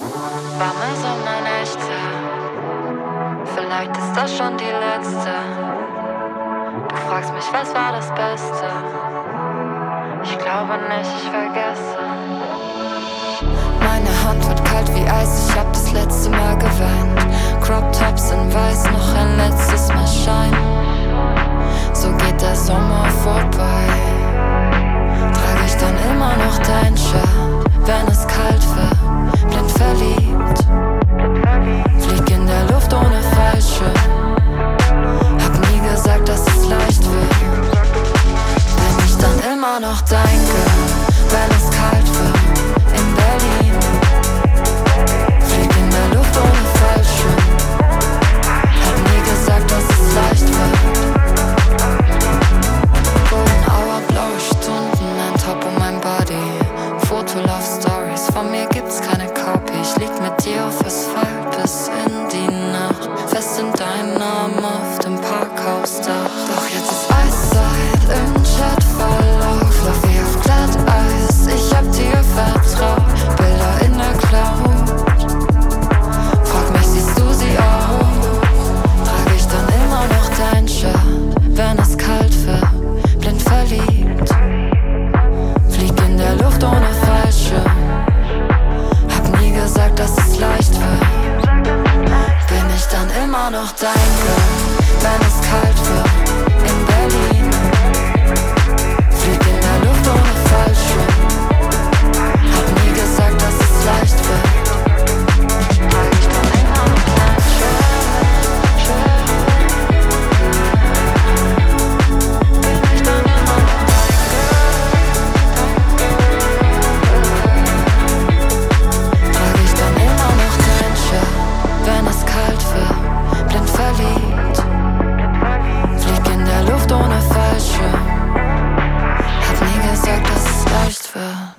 Warme Sommernächte, vielleicht ist das schon die letzte. Du fragst mich, was war das Beste? Ich glaube nicht, ich vergesse. Meine Hand wird kalt wie Eis, ich hab das letzte Mal geweint. Crop Tops in Weiß, noch ein letztes Mal Schein. Immer noch dein Girl, wenn es kalt wird in Berlin. Flieg in der Luft ohne Fallschirm. Hab nie gesagt, dass es leicht wird. Golden Hour, blaue Stunden, ein Top um mein Body. Foto Love Stories, von mir gibt's keine Copy. Ich lieg mit dir auf Asphalt noch dein Girl, der